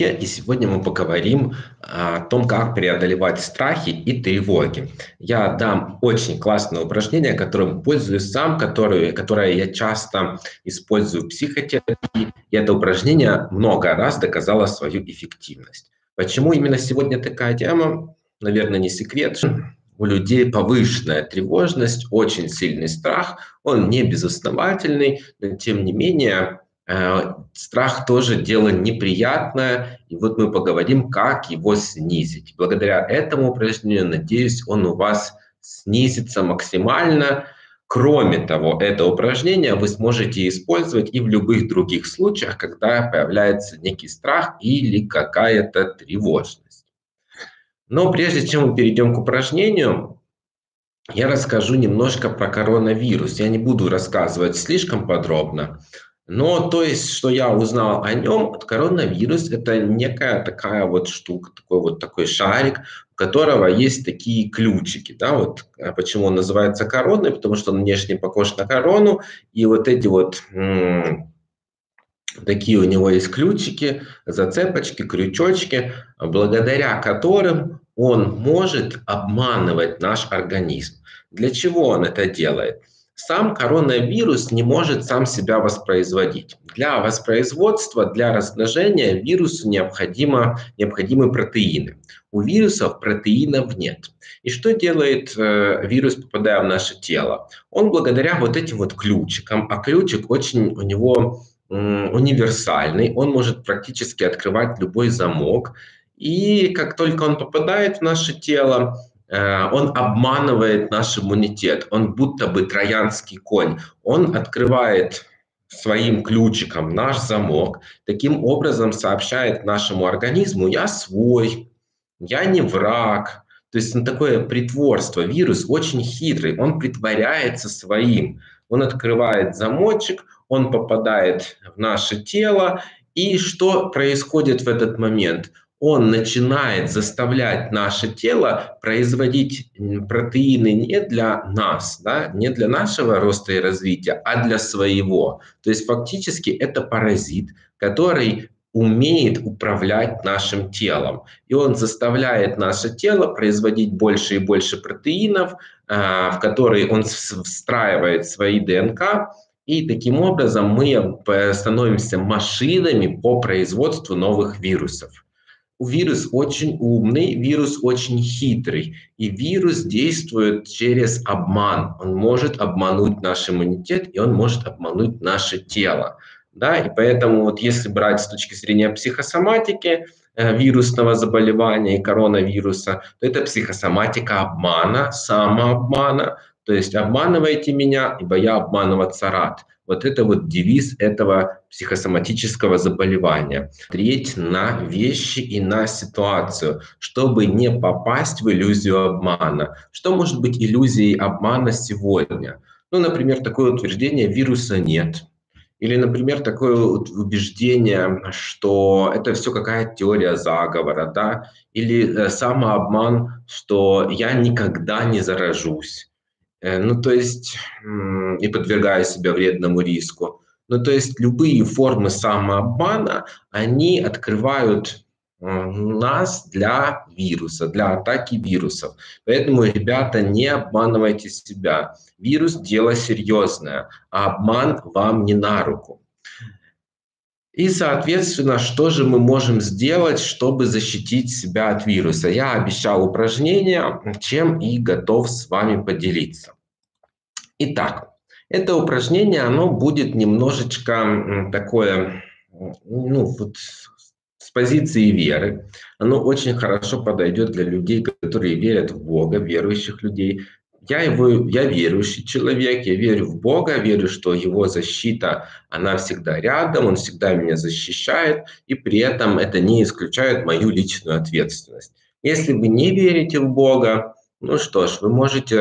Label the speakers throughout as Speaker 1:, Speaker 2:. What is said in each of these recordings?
Speaker 1: языке, и сегодня мы поговорим о том, как преодолевать страхи и тревоги. Я дам очень классное упражнение, которым пользуюсь сам, которое, которое я часто использую в психотерапии, и это упражнение много раз доказало свою эффективность. Почему именно сегодня такая тема? Наверное, не секрет. У людей повышенная тревожность, очень сильный страх, он не безосновательный, но тем не менее страх тоже дело неприятное, и вот мы поговорим, как его снизить. Благодаря этому упражнению, надеюсь, он у вас снизится максимально. Кроме того, это упражнение вы сможете использовать и в любых других случаях, когда появляется некий страх или какая-то тревожность. Но прежде чем мы перейдем к упражнению, я расскажу немножко про коронавирус. Я не буду рассказывать слишком подробно, но то есть, что я узнал о нем, коронавирус – это некая такая вот штука, такой вот такой шарик, у которого есть такие ключики. Да, вот а почему он называется короной, потому что он внешне похож на корону, и вот эти вот такие у него есть ключики, зацепочки, крючочки, благодаря которым он может обманывать наш организм. Для чего он это делает? Сам коронавирус не может сам себя воспроизводить. Для воспроизводства, для размножения вирусу необходимо, необходимы протеины. У вирусов протеинов нет. И что делает э, вирус, попадая в наше тело? Он благодаря вот этим вот ключикам, а ключик очень у него э, универсальный, он может практически открывать любой замок. И как только он попадает в наше тело, он обманывает наш иммунитет, он будто бы троянский конь, он открывает своим ключиком наш замок, таким образом сообщает нашему организму, я свой, я не враг. То есть ну, такое притворство. Вирус очень хитрый, он притворяется своим. Он открывает замочек, он попадает в наше тело, и что происходит в этот момент? Он начинает заставлять наше тело производить протеины не для нас, да, не для нашего роста и развития, а для своего. То есть фактически это паразит, который умеет управлять нашим телом. И он заставляет наше тело производить больше и больше протеинов, а, в которые он встраивает свои ДНК, и таким образом мы становимся машинами по производству новых вирусов вирус очень умный, вирус очень хитрый, и вирус действует через обман. Он может обмануть наш иммунитет, и он может обмануть наше тело. Да? И поэтому вот если брать с точки зрения психосоматики, э, вирусного заболевания и коронавируса, то это психосоматика обмана, самообмана, то есть обманывайте меня, ибо я обманываться рад. Вот это вот девиз этого психосоматического заболевания. Смотреть на вещи и на ситуацию, чтобы не попасть в иллюзию обмана. Что может быть иллюзией обмана сегодня? Ну, например, такое утверждение «вируса нет», или, например, такое убеждение, что это все какая-то теория заговора, да? Или э, самообман, что я никогда не заражусь. Э, ну, то есть, и подвергая себя вредному риску. Ну, то есть, любые формы самообмана, они открывают нас для вируса, для атаки вирусов. Поэтому, ребята, не обманывайте себя. Вирус – дело серьезное, а обман вам не на руку. И, соответственно, что же мы можем сделать, чтобы защитить себя от вируса? Я обещал упражнение, чем и готов с вами поделиться. Итак, это упражнение, оно будет немножечко такое, ну, вот с позиции веры. Оно очень хорошо подойдет для людей, которые верят в Бога, верующих людей, я, его, я верующий человек, я верю в Бога, верю, что Его защита, она всегда рядом, Он всегда меня защищает, и при этом это не исключает мою личную ответственность. Если вы не верите в Бога, ну что ж, вы можете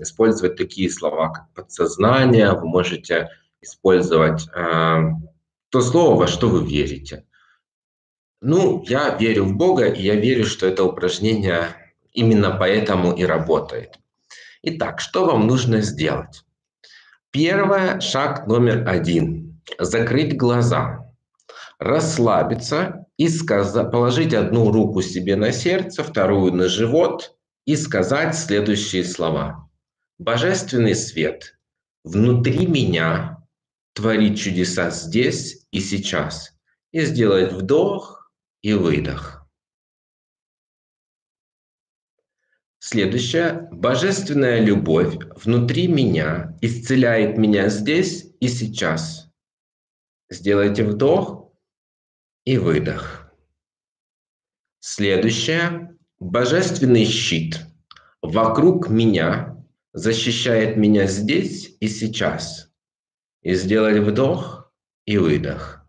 Speaker 1: использовать такие слова, как подсознание, вы можете использовать э, то слово, во что вы верите. Ну, я верю в Бога, и я верю, что это упражнение именно поэтому и работает. Итак, что вам нужно сделать? Первое, шаг номер один. Закрыть глаза. расслабиться и сказать, положить одну руку себе на сердце, вторую на живот и сказать следующие слова. Божественный свет внутри меня творит чудеса здесь и сейчас. И сделать вдох и выдох. Следующее. Божественная любовь внутри меня исцеляет меня здесь и сейчас. Сделайте вдох и выдох. Следующее. Божественный щит вокруг меня защищает меня здесь и сейчас. И сделать вдох и выдох.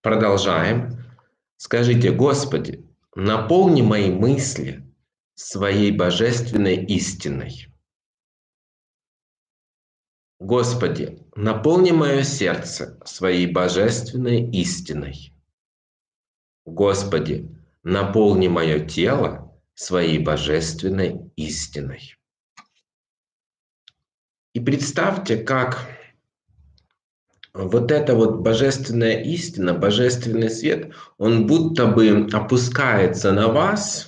Speaker 1: Продолжаем. Скажите, Господи, наполни мои мысли своей божественной истиной. Господи, наполни мое сердце своей божественной истиной. Господи, наполни мое тело своей божественной истиной. И представьте, как вот эта вот божественная истина, божественный свет, он будто бы опускается на вас,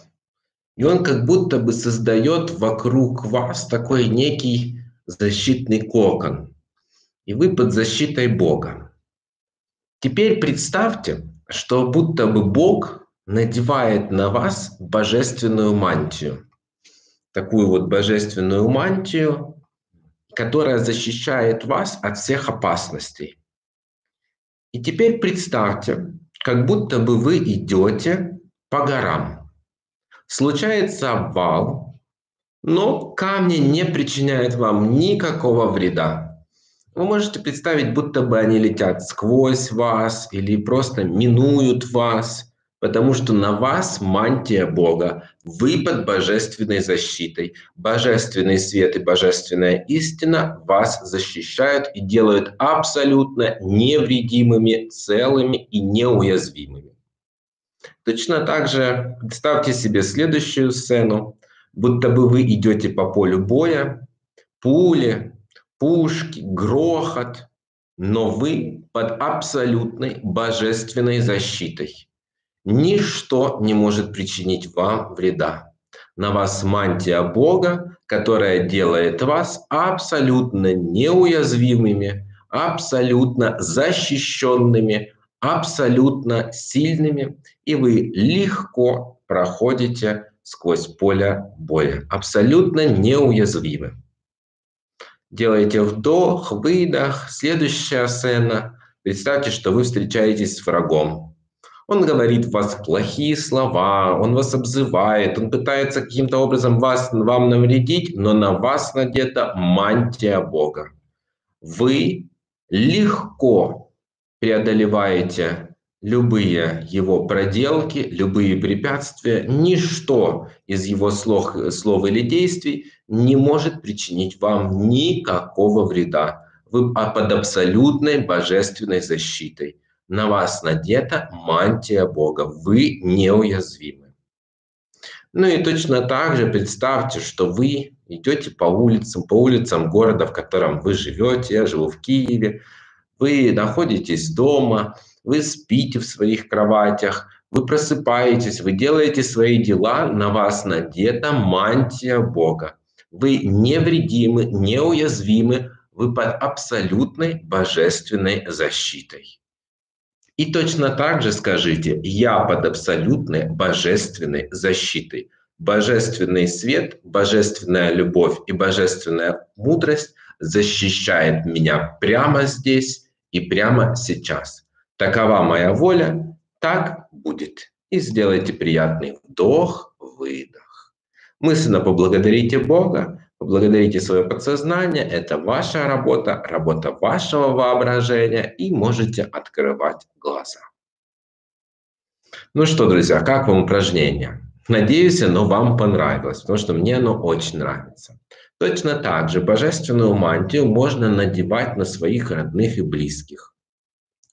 Speaker 1: и он как будто бы создает вокруг вас такой некий защитный кокон. И вы под защитой Бога. Теперь представьте, что будто бы Бог надевает на вас божественную мантию. Такую вот божественную мантию, которая защищает вас от всех опасностей. И теперь представьте, как будто бы вы идете по горам. Случается обвал, но камни не причиняют вам никакого вреда. Вы можете представить, будто бы они летят сквозь вас или просто минуют вас – потому что на вас мантия Бога, вы под божественной защитой. Божественный свет и божественная истина вас защищают и делают абсолютно невредимыми, целыми и неуязвимыми. Точно так же представьте себе следующую сцену, будто бы вы идете по полю боя, пули, пушки, грохот, но вы под абсолютной божественной защитой – Ничто не может причинить вам вреда. На вас мантия Бога, которая делает вас абсолютно неуязвимыми, абсолютно защищенными, абсолютно сильными, и вы легко проходите сквозь поле боя, абсолютно неуязвимы. Делайте вдох, выдох. Следующая сцена. Представьте, что вы встречаетесь с врагом. Он говорит вас плохие слова, он вас обзывает, он пытается каким-то образом вас, вам навредить, но на вас надета мантия Бога. Вы легко преодолеваете любые его проделки, любые препятствия. Ничто из его слов, слов или действий не может причинить вам никакого вреда. Вы под абсолютной божественной защитой. На вас надета мантия Бога. Вы неуязвимы. Ну и точно так же представьте, что вы идете по улицам, по улицам города, в котором вы живете. Я живу в Киеве. Вы находитесь дома, вы спите в своих кроватях, вы просыпаетесь, вы делаете свои дела, на вас надета мантия Бога. Вы невредимы, неуязвимы, вы под абсолютной божественной защитой. И точно так же скажите, я под абсолютной божественной защитой. Божественный свет, божественная любовь и божественная мудрость защищает меня прямо здесь и прямо сейчас. Такова моя воля, так будет. И сделайте приятный вдох, выдох. Мысленно поблагодарите Бога, Поблагодарите свое подсознание, это ваша работа, работа вашего воображения, и можете открывать глаза. Ну что, друзья, как вам упражнение? Надеюсь, оно вам понравилось, потому что мне оно очень нравится. Точно так же божественную мантию можно надевать на своих родных и близких.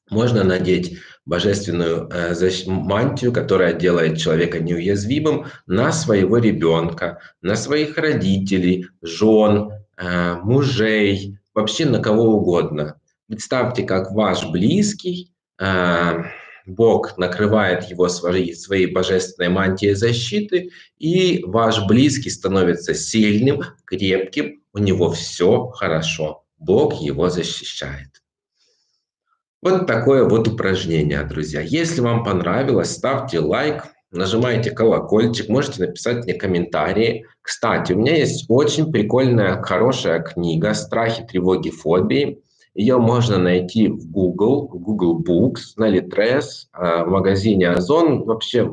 Speaker 1: Можно надеть божественную э, мантию, которая делает человека неуязвимым, на своего ребенка, на своих родителей, жен, э, мужей, вообще на кого угодно. Представьте, как ваш близкий э, Бог накрывает его своей, своей божественной мантией защиты, и ваш близкий становится сильным, крепким, у него все хорошо. Бог его защищает. Вот такое вот упражнение, друзья. Если вам понравилось, ставьте лайк, нажимайте колокольчик, можете написать мне комментарии. Кстати, у меня есть очень прикольная, хорошая книга «Страхи, тревоги, фобии». Ее можно найти в Google, в Google Books, на Litres, а, в магазине Озон, вообще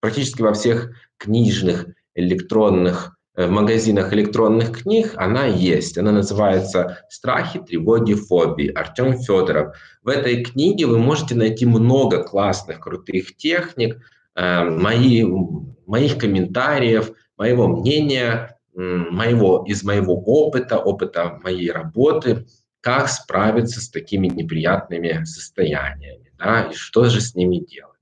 Speaker 1: практически во всех книжных электронных э, в магазинах электронных книг она есть. Она называется «Страхи, тревоги, фобии». Артем Федоров. В этой книге вы можете найти много классных, крутых техник, э, мои, моих комментариев, моего мнения, моего, из моего опыта, опыта моей работы – как справиться с такими неприятными состояниями, да, и что же с ними делать.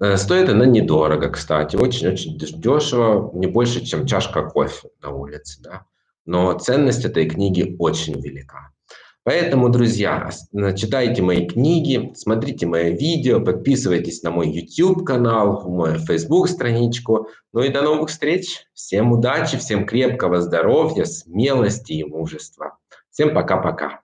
Speaker 1: Э, стоит она недорого, кстати, очень-очень дешево, не больше, чем чашка кофе на улице, да. Но ценность этой книги очень велика. Поэтому, друзья, читайте мои книги, смотрите мои видео, подписывайтесь на мой YouTube-канал, мою Facebook-страничку. Ну и до новых встреч. Всем удачи, всем крепкого здоровья, смелости и мужества. Всем пока-пока.